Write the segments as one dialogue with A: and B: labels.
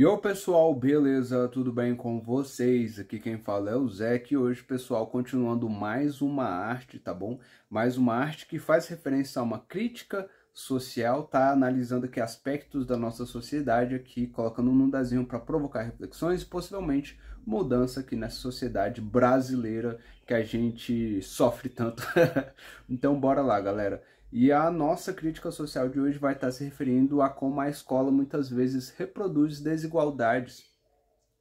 A: E o pessoal, beleza? Tudo bem com vocês? Aqui quem fala é o Zé, que hoje, pessoal, continuando mais uma arte, tá bom? Mais uma arte que faz referência a uma crítica social, tá analisando aqui aspectos da nossa sociedade aqui, colocando um desenho para provocar reflexões e possivelmente mudança aqui nessa sociedade brasileira que a gente sofre tanto. então bora lá, galera. E a nossa crítica social de hoje vai estar se referindo a como a escola muitas vezes reproduz desigualdades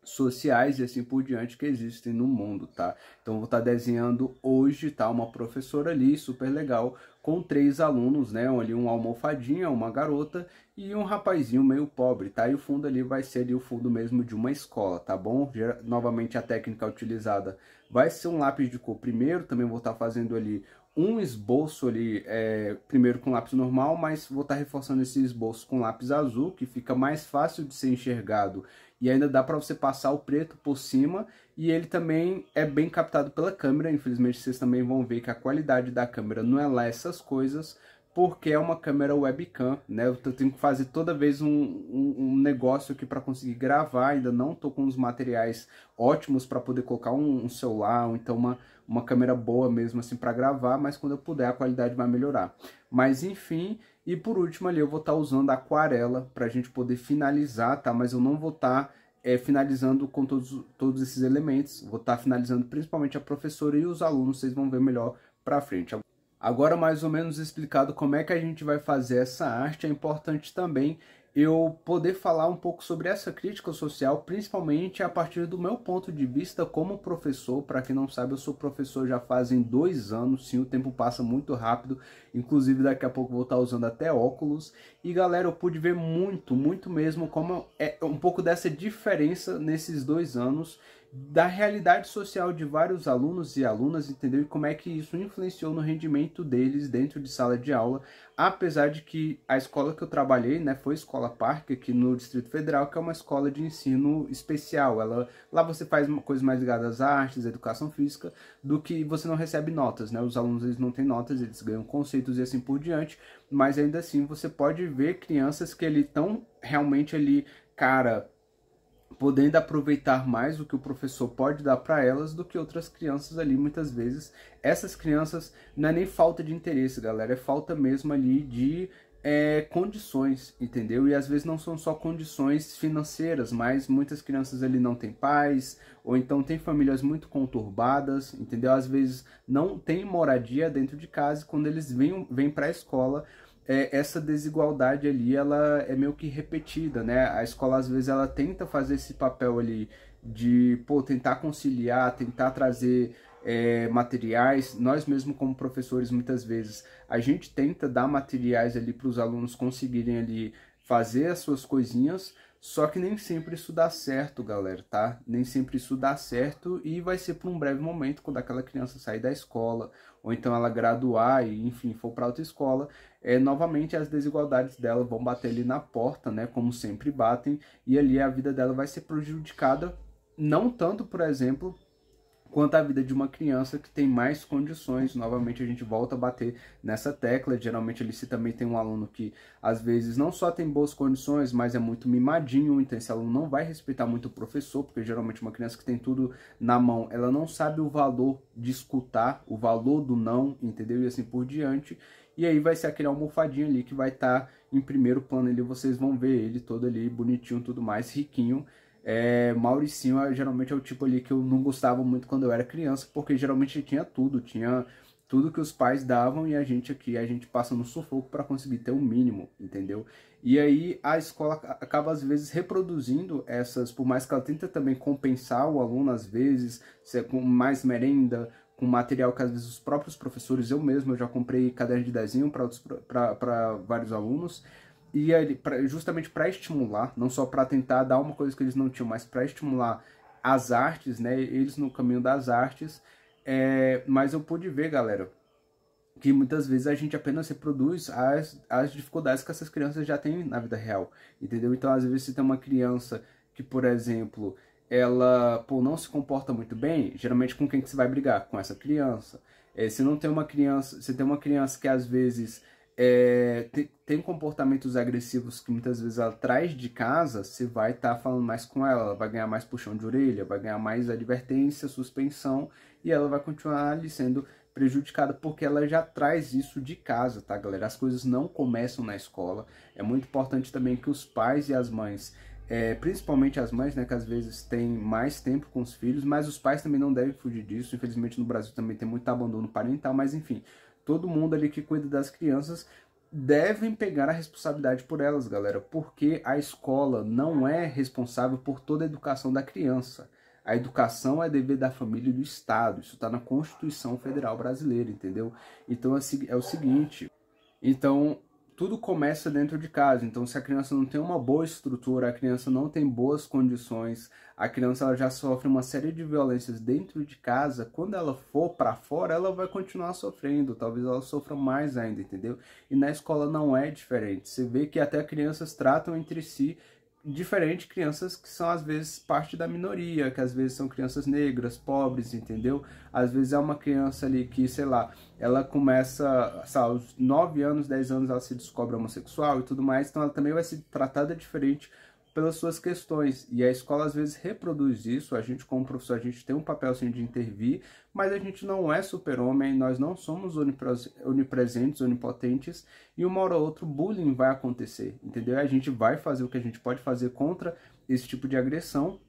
A: sociais e assim por diante que existem no mundo, tá? Então vou estar desenhando hoje, tá? Uma professora ali, super legal, com três alunos, né? Ali um almofadinha, uma garota e um rapazinho meio pobre, tá? E o fundo ali vai ser ali o fundo mesmo de uma escola, tá bom? Novamente a técnica utilizada vai ser um lápis de cor primeiro, também vou estar fazendo ali um esboço ali, é, primeiro com lápis normal, mas vou estar reforçando esse esboço com lápis azul, que fica mais fácil de ser enxergado e ainda dá para você passar o preto por cima e ele também é bem captado pela câmera, infelizmente vocês também vão ver que a qualidade da câmera não é lá essas coisas, porque é uma câmera webcam, né? Eu tenho que fazer toda vez um, um, um negócio aqui para conseguir gravar. Ainda não tô com os materiais ótimos para poder colocar um, um, celular ou então uma, uma câmera boa mesmo assim para gravar, mas quando eu puder a qualidade vai melhorar. Mas enfim, e por último ali eu vou estar tá usando aquarela para a gente poder finalizar, tá? Mas eu não vou estar tá, é, finalizando com todos, todos esses elementos. Vou estar tá finalizando principalmente a professora e os alunos, vocês vão ver melhor para frente. Agora, mais ou menos explicado como é que a gente vai fazer essa arte, é importante também eu poder falar um pouco sobre essa crítica social, principalmente a partir do meu ponto de vista como professor. Para quem não sabe, eu sou professor já fazem dois anos, sim, o tempo passa muito rápido. Inclusive, daqui a pouco vou estar usando até óculos. E galera, eu pude ver muito, muito mesmo como é um pouco dessa diferença nesses dois anos da realidade social de vários alunos e alunas, entendeu? E como é que isso influenciou no rendimento deles dentro de sala de aula, apesar de que a escola que eu trabalhei, né, foi Escola Parque aqui no Distrito Federal, que é uma escola de ensino especial. Ela lá você faz coisas mais ligadas às artes, à educação física, do que você não recebe notas, né? Os alunos eles não têm notas, eles ganham conceitos e assim por diante, mas ainda assim você pode ver crianças que ele estão realmente ali, cara, podendo aproveitar mais o que o professor pode dar para elas do que outras crianças ali muitas vezes. Essas crianças não é nem falta de interesse, galera, é falta mesmo ali de é, condições, entendeu? E às vezes não são só condições financeiras, mas muitas crianças ali não têm pais, ou então tem famílias muito conturbadas, entendeu? Às vezes não tem moradia dentro de casa e quando eles vêm, vêm para a escola é, essa desigualdade ali ela é meio que repetida, né? A escola às vezes ela tenta fazer esse papel ali de pô, tentar conciliar, tentar trazer é, materiais. Nós mesmo como professores muitas vezes a gente tenta dar materiais ali para os alunos conseguirem ali fazer as suas coisinhas, só que nem sempre isso dá certo, galera, tá? Nem sempre isso dá certo e vai ser por um breve momento quando aquela criança sair da escola ou então ela graduar e, enfim, for para outra escola, é, novamente as desigualdades dela vão bater ali na porta, né? Como sempre batem, e ali a vida dela vai ser prejudicada, não tanto, por exemplo, quanto à vida de uma criança que tem mais condições. Novamente a gente volta a bater nessa tecla. Geralmente ele se também tem um aluno que às vezes não só tem boas condições, mas é muito mimadinho, então esse aluno não vai respeitar muito o professor, porque geralmente uma criança que tem tudo na mão, ela não sabe o valor de escutar, o valor do não, entendeu? E assim por diante. E aí vai ser aquele almofadinho ali que vai estar tá em primeiro plano ali, vocês vão ver ele todo ali bonitinho, tudo mais, riquinho. É, Mauricinho é, geralmente é o tipo ali que eu não gostava muito quando eu era criança, porque geralmente tinha tudo, tinha tudo que os pais davam e a gente aqui, a gente passa no sufoco para conseguir ter o mínimo, entendeu? E aí a escola acaba às vezes reproduzindo essas, por mais que ela tenta também compensar o aluno às vezes, se é com mais merenda, com material que às vezes os próprios professores, eu mesmo, eu já comprei caderno de desenho para vários alunos, e ele, pra, justamente para estimular, não só para tentar dar uma coisa que eles não tinham, mas para estimular as artes, né? Eles no caminho das artes. É, mas eu pude ver, galera, que muitas vezes a gente apenas reproduz as, as dificuldades que essas crianças já têm na vida real, entendeu? Então, às vezes, se tem uma criança que, por exemplo, ela pô, não se comporta muito bem, geralmente com quem que você vai brigar? Com essa criança. É, se não tem uma criança, se tem uma criança que às vezes é, tem, tem, comportamentos agressivos que muitas vezes ela traz de casa, você vai estar tá falando mais com ela, ela vai ganhar mais puxão de orelha, vai ganhar mais advertência, suspensão, e ela vai continuar ali sendo prejudicada porque ela já traz isso de casa, tá, galera? As coisas não começam na escola. É muito importante também que os pais e as mães é, principalmente as mães, né, que às vezes têm mais tempo com os filhos, mas os pais também não devem fugir disso. Infelizmente no Brasil também tem muito abandono parental, mas enfim, todo mundo ali que cuida das crianças devem pegar a responsabilidade por elas, galera, porque a escola não é responsável por toda a educação da criança. A educação é dever da família e do Estado. Isso está na Constituição Federal Brasileira, entendeu? Então é, é o seguinte. Então tudo começa dentro de casa. Então, se a criança não tem uma boa estrutura, a criança não tem boas condições, a criança ela já sofre uma série de violências dentro de casa, quando ela for para fora, ela vai continuar sofrendo. Talvez ela sofra mais ainda, entendeu? E na escola não é diferente. Você vê que até crianças tratam entre si diferente crianças que são às vezes parte da minoria, que às vezes são crianças negras, pobres, entendeu? Às vezes é uma criança ali que, sei lá, ela começa, aos 9 anos, 10 anos ela se descobre homossexual e tudo mais, então ela também vai ser tratada diferente pelas suas questões. E a escola às vezes reproduz isso, a gente como professor, a gente tem um papel assim de intervir, mas a gente não é super-homem, nós não somos onipresentes, onipotentes, e uma hora ou outra bullying vai acontecer, entendeu? A gente vai fazer o que a gente pode fazer contra esse tipo de agressão,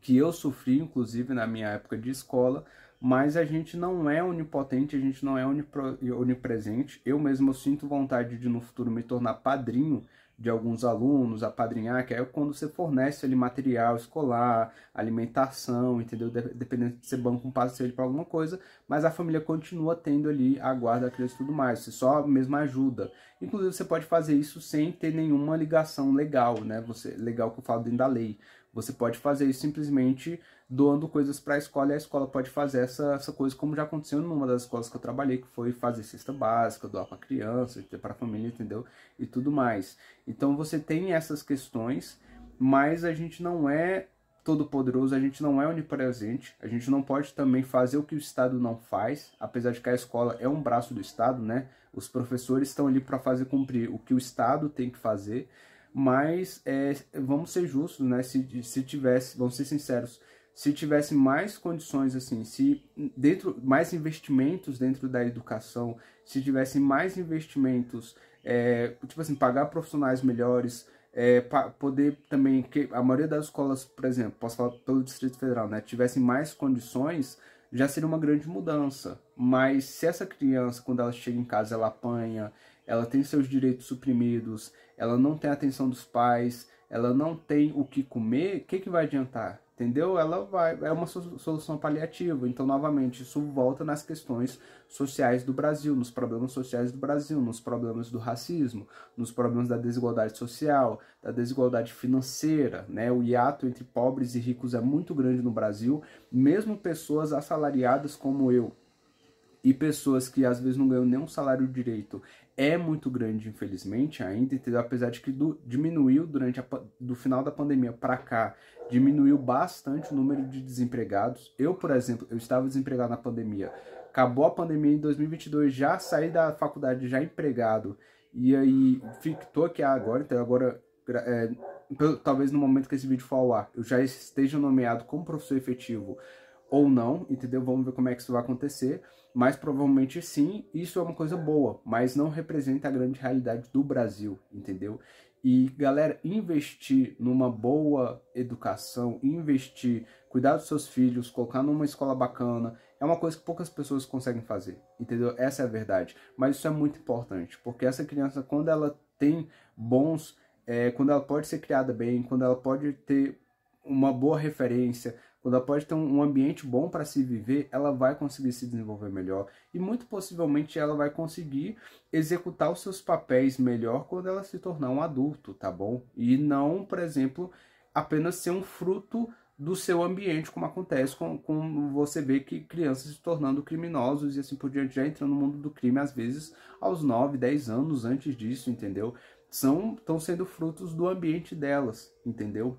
A: que eu sofri, inclusive, na minha época de escola, mas a gente não é onipotente, a gente não é onipresente. Eu mesmo eu sinto vontade de no futuro me tornar padrinho de alguns alunos, apadrinhar, que é quando você fornece ali material escolar, alimentação, entendeu? Dependendo de você banca um passeio para alguma coisa, mas a família continua tendo ali a guarda da criança e tudo mais, você só mesmo ajuda. Inclusive você pode fazer isso sem ter nenhuma ligação legal, né? Você, legal que eu falo dentro da lei. Você pode fazer isso simplesmente doando coisas para a escola e a escola pode fazer essa, essa coisa, como já aconteceu numa das escolas que eu trabalhei, que foi fazer cesta básica, doar para criança, para a família, entendeu? E tudo mais. Então você tem essas questões, mas a gente não é todo poderoso, a gente não é onipresente, a gente não pode também fazer o que o Estado não faz, apesar de que a escola é um braço do Estado, né? Os professores estão ali para fazer cumprir o que o Estado tem que fazer, mas é, vamos ser justos, né? Se, se tivesse, vamos ser sinceros, se tivesse mais condições assim, se dentro mais investimentos dentro da educação, se tivesse mais investimentos, é, tipo assim, pagar profissionais melhores, é, poder também que a maioria das escolas, por exemplo, posso falar pelo Distrito Federal, né, tivessem mais condições, já seria uma grande mudança. Mas se essa criança, quando ela chega em casa, ela apanha, ela tem seus direitos suprimidos, ela não tem a atenção dos pais, ela não tem o que comer, o que, que vai adiantar? entendeu? Ela vai é uma solução paliativa. Então, novamente, isso volta nas questões sociais do Brasil, nos problemas sociais do Brasil, nos problemas do racismo, nos problemas da desigualdade social, da desigualdade financeira, né? O hiato entre pobres e ricos é muito grande no Brasil, mesmo pessoas assalariadas como eu, e pessoas que às vezes não ganham nenhum salário direito é muito grande, infelizmente, ainda, entendeu? Apesar de que do, diminuiu durante a, do final da pandemia para cá, diminuiu bastante o número de desempregados. Eu, por exemplo, eu estava desempregado na pandemia. Acabou a pandemia em 2022, já saí da faculdade já empregado. E aí, estou aqui agora, então agora, é, talvez no momento que esse vídeo for ao ar, eu já esteja nomeado como professor efetivo ou não, entendeu? Vamos ver como é que isso vai acontecer, mas provavelmente sim, isso é uma coisa boa, mas não representa a grande realidade do Brasil, entendeu? E galera, investir numa boa educação, investir, cuidar dos seus filhos, colocar numa escola bacana, é uma coisa que poucas pessoas conseguem fazer, entendeu? Essa é a verdade. Mas isso é muito importante, porque essa criança, quando ela tem bons, é, quando ela pode ser criada bem, quando ela pode ter uma boa referência, quando ela pode ter um ambiente bom para se viver, ela vai conseguir se desenvolver melhor e muito possivelmente ela vai conseguir executar os seus papéis melhor quando ela se tornar um adulto, tá bom? E não, por exemplo, apenas ser um fruto do seu ambiente, como acontece com, com você vê que crianças se tornando criminosos e assim por diante, já entrando no mundo do crime, às vezes aos 9, 10 anos antes disso, entendeu? São, estão sendo frutos do ambiente delas, entendeu?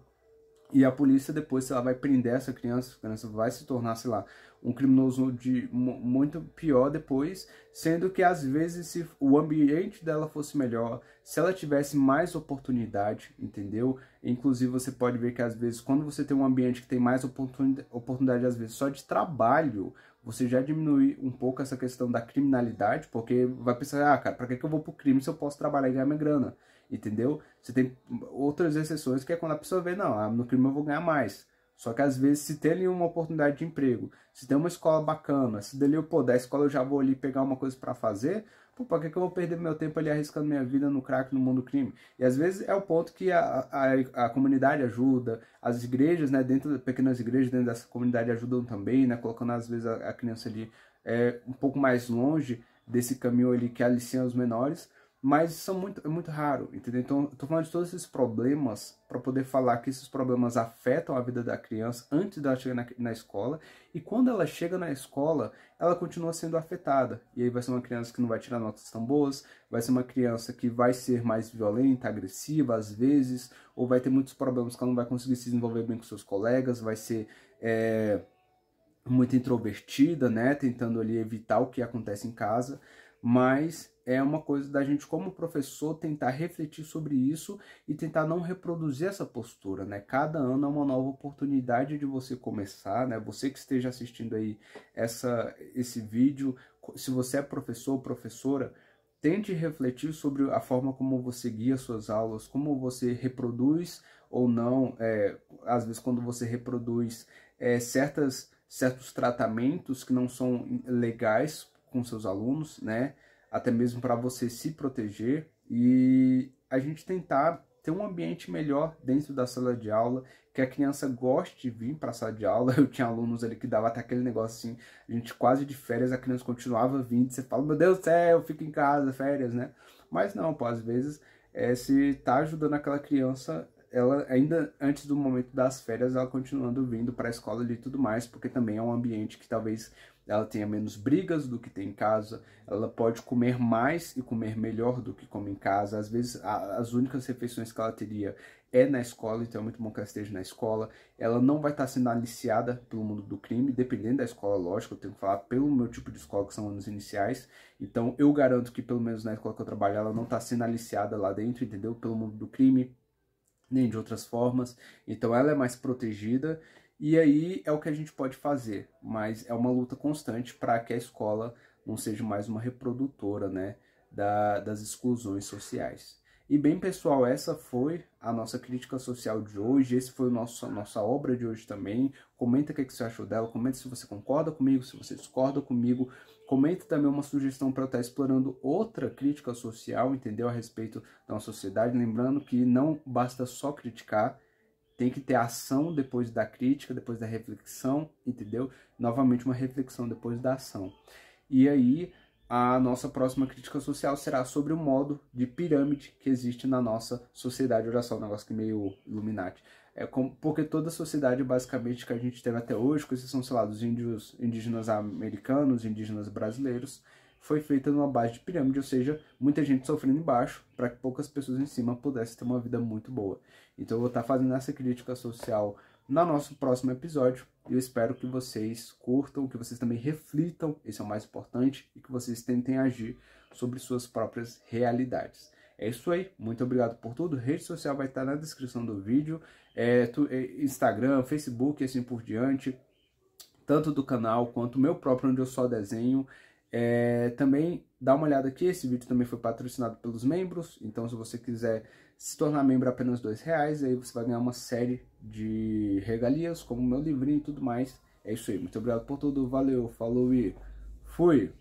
A: E a polícia depois ela vai prender essa criança, a criança vai se tornar, sei lá, um criminoso de muito pior depois, sendo que às vezes se o ambiente dela fosse melhor, se ela tivesse mais oportunidade, entendeu? Inclusive você pode ver que às vezes quando você tem um ambiente que tem mais oportunidade, oportunidade às vezes só de trabalho, você já diminui um pouco essa questão da criminalidade, porque vai pensar, ah, cara, para que, que eu vou pro crime se eu posso trabalhar e ganhar minha grana? Entendeu? Você tem outras exceções que é quando a pessoa vê, não, ah, no crime eu vou ganhar mais. Só que às vezes, se tem ali uma oportunidade de emprego, se tem uma escola bacana, se dali eu pô, da escola eu já vou ali pegar uma coisa para fazer, pô, pra que, que eu vou perder meu tempo ali arriscando minha vida no crack, no mundo do crime? E às vezes é o ponto que a, a, a comunidade ajuda, as igrejas, né, dentro das pequenas igrejas, dentro dessa comunidade ajudam também, né, colocando às vezes a, a criança ali é, um pouco mais longe desse caminho ali que alicia os menores, mas são muito, é muito raro, entendeu? Então, tô falando de todos esses problemas para poder falar que esses problemas afetam a vida da criança antes dela chegar na, na, escola, e quando ela chega na escola, ela continua sendo afetada. E aí vai ser uma criança que não vai tirar notas tão boas, vai ser uma criança que vai ser mais violenta, agressiva às vezes, ou vai ter muitos problemas que ela não vai conseguir se desenvolver bem com seus colegas, vai ser. É, muito introvertida, né, tentando ali evitar o que acontece em casa, mas é uma coisa da gente como professor tentar refletir sobre isso e tentar não reproduzir essa postura, né? Cada ano é uma nova oportunidade de você começar, né? Você que esteja assistindo aí essa esse vídeo, se você é professor ou professora, tente refletir sobre a forma como você guia suas aulas, como você reproduz ou não, é, às vezes quando você reproduz é, certas certos tratamentos que não são legais com seus alunos, né? Até mesmo para você se proteger e a gente tentar ter um ambiente melhor dentro da sala de aula, que a criança goste de vir para a sala de aula. Eu tinha alunos ali que dava até aquele negócio assim, a gente quase de férias, a criança continuava vindo, você fala, meu Deus do céu, eu fico em casa, férias, né? Mas não, pô, às vezes, é, se tá ajudando aquela criança, ela ainda antes do momento das férias, ela continuando vindo para a escola e tudo mais, porque também é um ambiente que talvez ela tenha menos brigas do que tem em casa, ela pode comer mais e comer melhor do que come em casa. Às vezes, a, as únicas refeições que ela teria é na escola, então é muito bom que ela esteja na escola. Ela não vai estar sendo aliciada pelo mundo do crime, dependendo da escola, lógico, eu tenho que falar pelo meu tipo de escola, que são anos iniciais. Então, eu garanto que, pelo menos na escola que eu trabalho, ela não está sendo aliciada lá dentro, entendeu? Pelo mundo do crime, nem de outras formas. Então, ela é mais protegida e aí é o que a gente pode fazer, mas é uma luta constante para que a escola não seja mais uma reprodutora né, da, das exclusões sociais. E bem, pessoal, essa foi a nossa crítica social de hoje. Esse foi o nosso nossa obra de hoje também. Comenta o que, você achou dela, comenta se você concorda comigo, se você discorda comigo. Comenta também uma sugestão para eu estar explorando outra crítica social, entendeu? A respeito da nossa sociedade. Lembrando que não basta só criticar, tem que ter ação depois da crítica, depois da reflexão, entendeu? Novamente uma reflexão depois da ação. E aí a nossa próxima crítica social será sobre o modo de pirâmide que existe na nossa sociedade. Olha só, um negócio que meio Illuminati. É como, porque toda a sociedade, basicamente, que a gente teve até hoje, com exceção, sei lá, dos índios, indígenas americanos, indígenas brasileiros, foi feita numa base de pirâmide, ou seja, muita gente sofrendo embaixo para que poucas pessoas em cima pudessem ter uma vida muito boa. Então eu vou estar tá fazendo essa crítica social no nosso próximo episódio. Eu espero que vocês curtam, que vocês também reflitam, esse é o mais importante, e que vocês tentem agir sobre suas próprias realidades. É isso aí, muito obrigado por tudo. Rede social vai estar na descrição do vídeo, é, tu, é, Instagram, Facebook e assim por diante, tanto do canal quanto o meu próprio, onde eu só desenho. É, também dá uma olhada aqui, esse vídeo também foi patrocinado pelos membros, então se você quiser se tornar membro apenas dois reais, aí você vai ganhar uma série de regalias, como meu livrinho e tudo mais. É isso aí, muito obrigado por tudo, valeu, falou e fui!